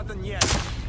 Nothing yet.